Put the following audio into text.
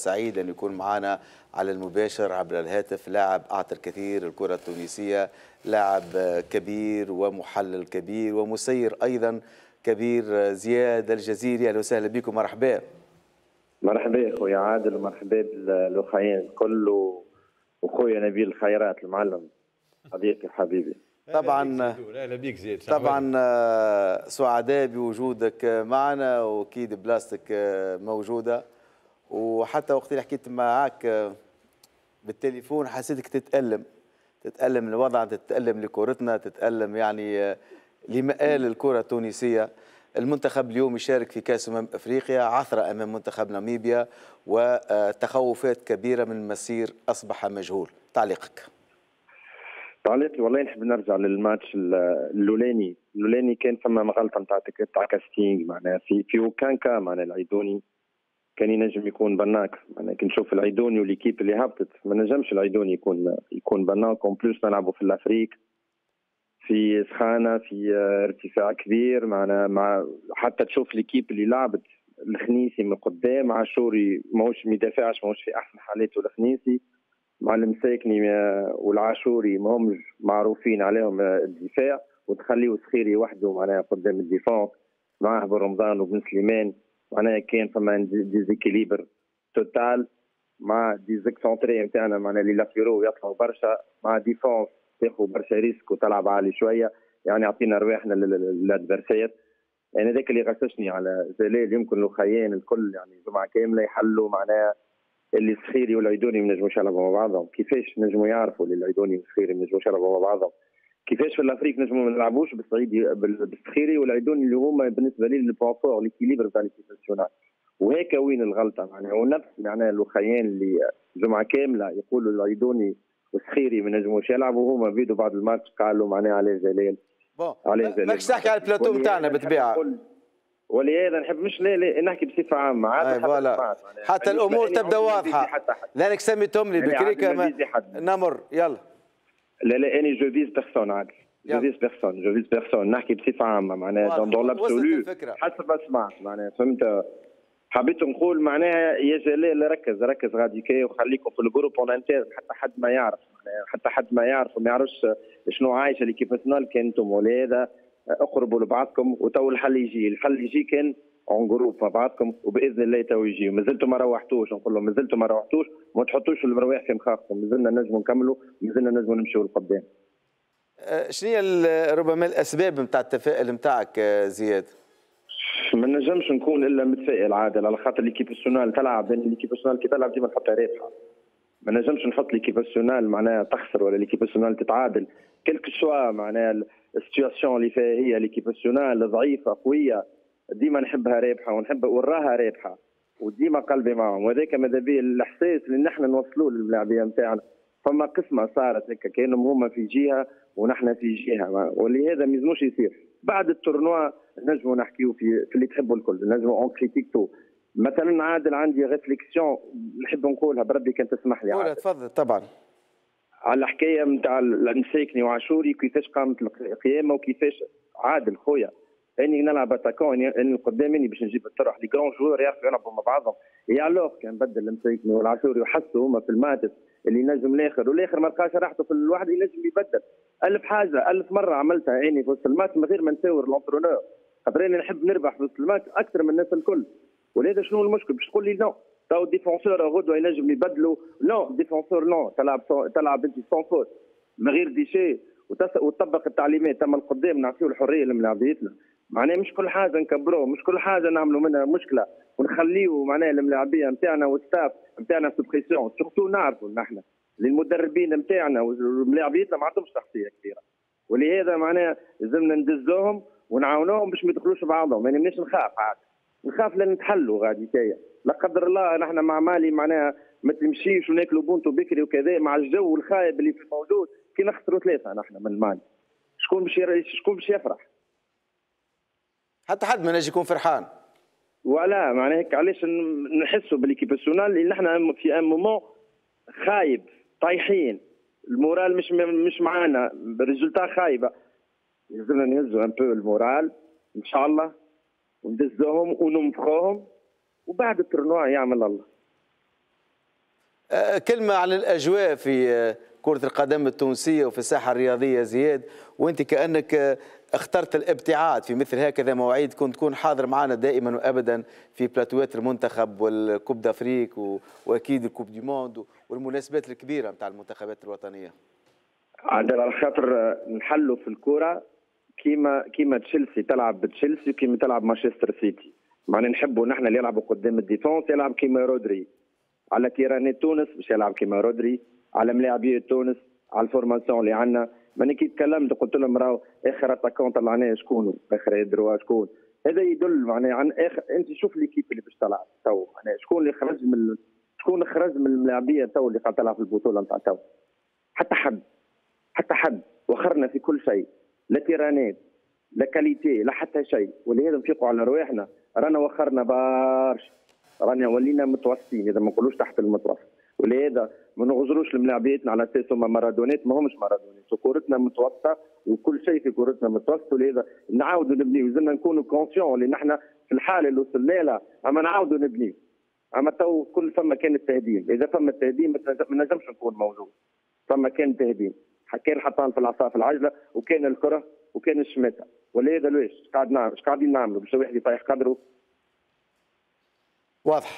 سعيد أن يكون معنا على المباشر عبر الهاتف لاعب أعطى الكثير الكرة التونسية لاعب كبير ومحلل كبير ومسير أيضا كبير زياد الجزيري. أهلا وسهلا بكم. مرحبا. مرحبا خويا عادل ومرحبا بالأخوين الكل وخويا نبيل الخيرات المعلم. صديقي حبيبي. طبعا أهلا بيك زياد طبعا سعداء بوجودك معنا وأكيد بلاستك موجودة. وحتى وقت اللي حكيت معك بالتليفون حسيتك تتألم. تتألم الوضع تتألم لكورتنا تتألم يعني لمآل الكرة التونسية. المنتخب اليوم يشارك في كأس أمم أفريقيا عثرة أمام منتخب ناميبيا وتخوفات كبيرة من المسير أصبح مجهول. تعليقك. تعليقي والله نحب نرجع للماتش اللولاني. اللولاني كان فما غلطه نتاع تاع casting معناها في في وكانكا معناها العيدوني. كان ينجم يكون بناك أنا كي نشوف العيدوني و l'équipe اللي هبطت ما نجمش العيدوني يكون يكون بناك en plus نلعبوا في l'Afrique في سخانة في ارتفاع كبير. معنا مع حتى تشوف l'équipe اللي لعبت الخنيسي من قدام. عاشوري ماهوش ما يدافعش ماهوش في أحسن حالاته الخنيسي. مع المساكني والعاشوري ما همش معروفين عليهم الدفاع. وتخليه سخيري وحده معناها قدام ال défense معاه بن رمضان وبن سليمان. معناها كان فما déséquilibre total مع des excentrés نتاعنا معناها اللي لافيرو يطلعوا برشا مع défense تاخذ برشا risque وتلعب عالي شوية يعني يعطينا رواحنا ل l'adversaire يعني هذاك اللي غششني على زلال يمكن الاخيين الكل يعني جمعة كاملة يحلوا معناها اللي سخيري والعيدوني ما نجموش يلعبوا مع بعضهم. كيفاش نجموا يعرفوا اللي العيدوني والسخيري ما نجموش يلعبوا مع بعضهم؟ كيفاش في الأفريق نجموا ما نلعبوش بالصعيدي بالسخيري والعيدوني اللي هما بالنسبة لي ال point fort l'équilibre تاع l'équipe nationale وهيك وين الغلطة؟ معناها ونفس معناها الاخيين اللي جمعة كاملة يقولوا العيدوني والسخيري ما نجموش يلعبوا هما فيدوا بعد الماتش قالوا معناها عليه جلال. جلال. ماكش تحكي على البلاتو نتاعنا بالطبيعة. ولهذا نحب مش لا لا نحكي بصفة عامة عاد voilà. حتى الأمور تبدأ واضحة. لانك سميتهم لي بكري ما نمر. يلا. لا لا اني je vise personne عادل je vise personne je vise personne نحكي بصفة عامة معناها dans l'absolu حسب ما سمعت معناها فهمت؟ حبيت نقول معناها يا جلال ركز ركز غادي كي وخليكم في ال groupe en interne حتى حد ما يعرف حتى حد ما يعرف وما يعرفش شنو عايشة l'équipe nationale كنتم ولهذا اقربوا لبعضكم وتو الحل يجي. الحل يجي كان en groupe مع بعضكم وبإذن الله تو يجي مازلتوا ما روحتوش نقول لهم مازلتوا ما روحتوش ما تحطوش المرويح في مخاخكم. مازلنا نجموا نكملوا مازلنا نجموا نمشيوا لقدام شنو هي ربما الأسباب نتاع التفاؤل نتاعك زياد؟ ما نجمش نكون إلا متفائل عادل على خاطر l'équipe nationale تلعب l'équipe nationale كي تلعب ديما نحطها رابحه ما نجمش نحط l'équipe nationale معناها تخسر ولا l'équipe nationale تتعادل. quelle que soit معناها la situation اللي فيها هي l'équipe nationale ضعيفة قوية. ديما نحبها رابحة ونحب وراها رابحة وديما قلبي معهم وهذاك ماذا بيه الاحساس اللي نحن نوصلوه للاعبيه نتاعنا. فما قسمة صارت هكا كانوا هما في جهة ونحن في جهة ولهذا ما يلزموش يصير. بعد ال tournoi نجموا نحكيو في, في اللي تحبوا الكل نجموا on critique tout مثلا عادل عندي réflexion نحب نقولها بربي كان تسمح لي. قولها تفضل طبعا. على الحكاية نتاع المساكني وعاشوري كيفاش قامت القيامة وكيفاش عادل خويا. إني نلعب attaquant اني قدام إني باش نجيب الطرح. les grands joueurs يعرفوا يلعبوا مع بعضهم. alors كان بدل المساكني والعاشوري وحسوا هما في الماتش اللي نجم الآخر والآخر ما لقاش راحته في الواحد ينجم يبدل. ألف حاجة ألف مرة عملتها اني في وسط الماتش من غير ما نشاور ال entraîneur. خاطر اني نحب نربح في وسط الماتش أكثر من الناس الكل. ولهذا شنو المشكل؟ باش تقول لي non تو ال défenseur غدوه ينجم يبدلوا non défenseur non تلعب تلعب أنت sans faute من غير déchet. وتطبق التعليمات. تم القدام نعطيو الحرية لملاعبيتنا معناها مش كل حاجة نكبروه مش كل حاجة نعملوا منها مشكلة. ونخليو معناها الملاعبية نتاعنا وال staff نتاعنا في pression surtout نعرفوا نحن للمدربين نتاعنا وملاعبيتنا ما عندهمش شخصية كبيرة. ولهذا معناها لازمنا ندزوهم ونعاونوهم باش ما يدخلوش بعضهم. يعني نمناش نخاف عاد. نخاف لأن نتحلوا غادي كايا لا قدر الله نحن مع مالي معناها ما تمشيش وناكلوا بونتو بكري وكذا مع الجو الخايب اللي موجود. كي نخسروا ثلاثة نحن من المال شكون باش شكون باش يفرح؟ حتى حد ما نجي يكون فرحان. ولا معناها هيك علاش نحسوا ب l'équipe nationale اللي نحن في un moment خايب طايحين. ال moral مش مش معانا ال résultats خايبة. لازمنا نهزوا un peu ال moral إن شاء الله وندزوهم وننفخوهم وبعد ال tournoi يعمل الله. آه، كلمة عن الأجواء في آه، كرة القدم التونسية وفي الساحة الرياضية زياد. وأنت كأنك آه، اخترت الابتعاد في مثل هكذا مواعيد كنت تكون حاضر معنا دائما وابدا في بلاتوات المنتخب وال coupe d'Afrique وأكيد ال coupe du monde والمناسبات الكبيرة نتاع المنتخبات الوطنية. على خاطر نحلوا في الكره كيما كيما تشيلسي تلعب بتشيلسي وكيما تلعب مانشستر سيتي. معناها نحبوا نحن اللي يلعبوا قدام ال défense يلعب كيما رودري. على كيراني تونس باش يلعب كيما رودري على ملاعبيه تونس على ال formation اللي عندنا. ماني كي تكلمت قلت لهم راهو آخر attaquant طلعناه شكون؟ آخر droit شكون؟ هذا يدل معناها عن آخر أنت شوف l'équipe اللي باش تلعب تو. معناها شكون اللي خرج من شكون خرج من الملاعبية تو اللي قاعد تلعب في البطولة نتاع تو. حتى حد حتى حد. وخرنا في كل شيء. لا تيرانات لا qualité لا حتى شيء. ولهذا نفيقوا على رواحنا. رانا وخرنا برشا. رانا ولينا متوسطين. اذا ما نقولوش تحت المتوسط ولهذا ما نغزروش الملاعبيتنا على أساس هم مارادونات ما همش مارادونات وكورتنا متوسطة وكل شيء في كورتنا متوسط ولهذا نعاودوا نبنيو. لازمنا نكونوا conscients اللي نحن في الحالة اللي وصلنا لها أما نعاودوا نبنيو. أما تو كل فما كان التهديم. إذا فما التهديم ما نجمش نكون موجود. فما كان تهديم كان حطان في العصا في العجلة وكان الكرة وكان الشماتة. ولهذا ليش؟ قاعد نعمل قاعدين نعملوا باش الواحد يطيح قدره واضح.